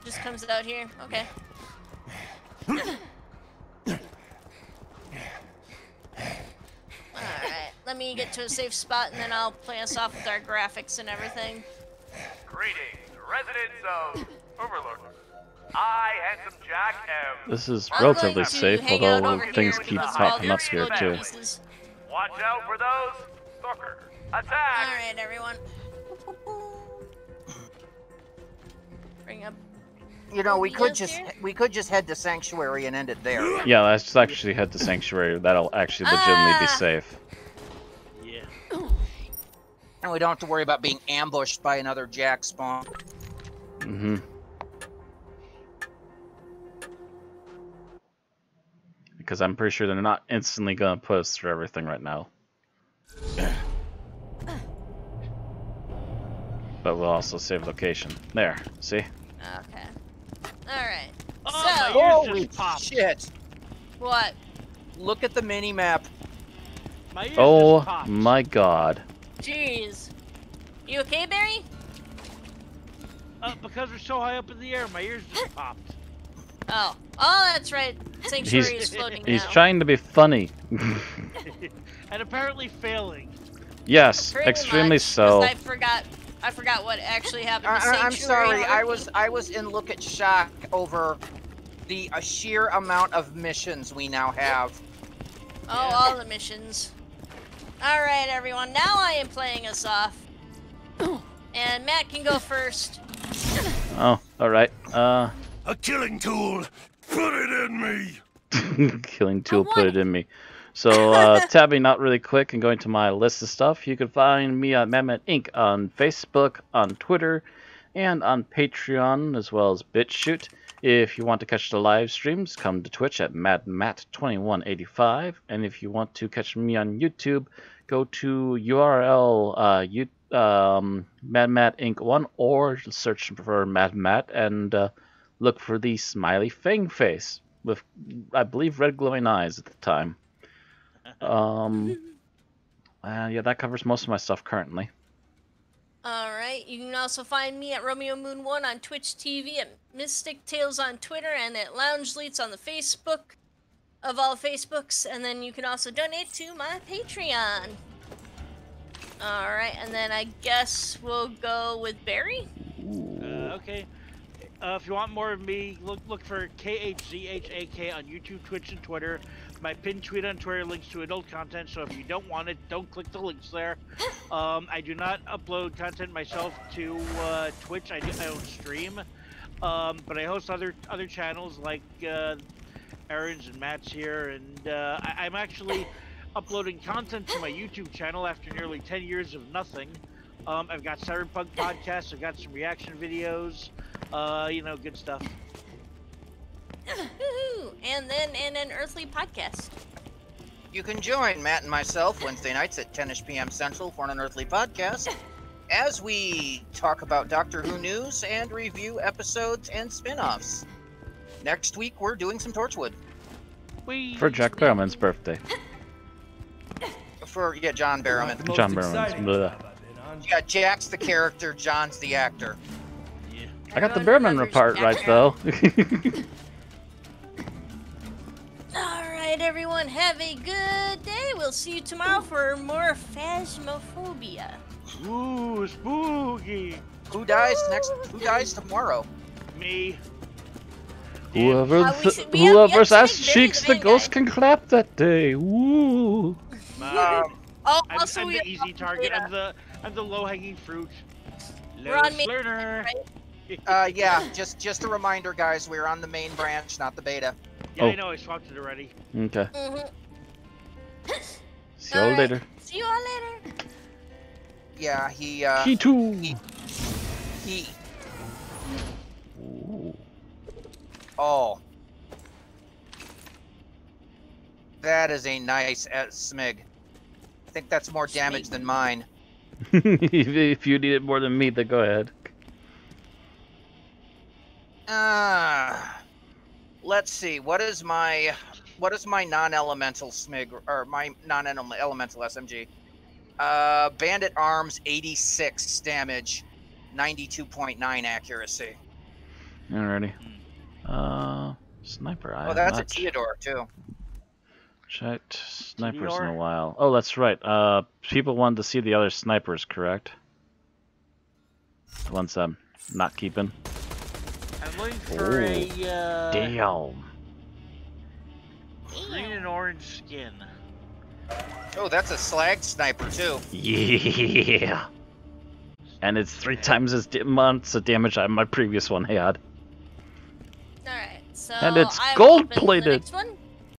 Just comes out here. Okay. Alright, let me get to a safe spot and then I'll play us off with our graphics and everything. Greetings, residents of Overlook. I, Handsome Jack, am. This is relatively safe, although things keep popping up here too. pieces. Watch out for those. Stalker. Attack! Alright, everyone. Bring up. You know, we could just dear? we could just head to Sanctuary and end it there. Yeah, let's just actually head to Sanctuary. That'll actually legitimately be Ah. safe. Yeah. And we don't have to worry about being ambushed by another Jack spawn. Mm-hmm. Because I'm pretty sure they're not instantly gonna put us through everything right now. But we'll also save location. There, see? Okay. Alright. Oh, So- my ears Holy just popped. shit! What? Look at the mini map. My ears Oh just my god. Jeez. You okay, Barry? Uh, because we're so high up in the air, my ears just popped. Oh. Oh, that's right. Sanctuary is floating He's now. trying to be funny. and apparently failing. yes, Pretty extremely much, 'cause so. I forgot. I forgot what actually happened. I, to I, I'm sorry. I was I was in look at shock over the uh, sheer amount of missions we now have. Oh, all the missions. All right, everyone. Now I am playing us off, and Matt can go first. Oh, alright. Uh, A killing tool. Put it in me. killing tool put it in me. So, uh, tabbing out really quick and going to my list of stuff, you can find me at MadMatt Inc. on Facebook, on Twitter, and on Patreon, as well as BitChute. If you want to catch the live streams, come to Twitch at MadMatt2185. And if you want to catch me on YouTube, go to URL uh, you, um, MadMatt Inc. 1 or search for MadMatt and uh, look for the smiley fang face with, I believe, red glowing eyes at the time. Um, uh, yeah, that covers most of my stuff currently. All right. You can also find me at Romeo Moon One on Twitch TV, at Mystic Tales on Twitter, and at Lounge Leets on the Facebook of all Facebooks. And then you can also donate to my Patreon. All right, and then I guess we'll go with Barry. Uh, okay. Uh, if you want more of me, look look for KHZHAK on YouTube, Twitch, and Twitter. My pinned tweet on Twitter links to adult content, so if you don't want it, don't click the links there. Um, I do not upload content myself to uh, Twitch. I do my own stream, um, but I host other other channels like uh, Aaron's and Matt's here, and uh, I- I'm actually uploading content to my YouTube channel after nearly 10 years of nothing. Um, I've got Cyberpunk podcasts, I've got some reaction videos, uh, you know, good stuff. Woohoo! And then in an earthly podcast. You can join Matt and myself Wednesday nights at 10ish p.m. Central for an Unearthly podcast as we talk about Doctor Who news and review episodes and spin offs. Next week, we're doing some Torchwood. We For Jack Barrowman's birthday. For, yeah, John Barrowman. John Barrowman's. Exciting Blah. job I've been on. Yeah, Jack's the character, John's the actor. I got the Everyone Barrowman part right though. Alright, everyone, have a good day. We'll see you tomorrow for more Phasmophobia. Ooh, spooky! Who dies next? Who dies tomorrow? Me. whoever Uh, we th- should- we whoever have ass cheeks the the ghost guy. can clap that day. Woo! Um, Oh, I'm, I'm we the easy target. Beta. I'm the I'm the low-hanging fruit. We're on Lois main- Lerner. right? uh, yeah, just just a reminder, guys. We're on the main branch, not the beta. Yeah, Oh. I know. I swapped it already. Okay. Mhm. See you all Alright. later. See you all later. Yeah, he uh, He too. he. Ooh. Oh, that is a nice uh, smig. I think that's more damage than mine. If you need it more than me, then go ahead. Ah, let's see. What is my what is my non-elemental smig or my non-elemental SMG? Uh, Bandit Arms, 86 damage, 92.9 accuracy. Alrighty. Uh, sniper. I Oh, that's a not Tediore too. Checked snipers in a while. Oh, that's right. Uh, people wanted to see the other snipers, correct? The ones I'm not keeping. I'm looking for a uh, Damn. green and orange skin. Oh, that's a slag sniper too. Yeah. And it's three times as da- months of damage as my previous one had. Alright, so And it's I will open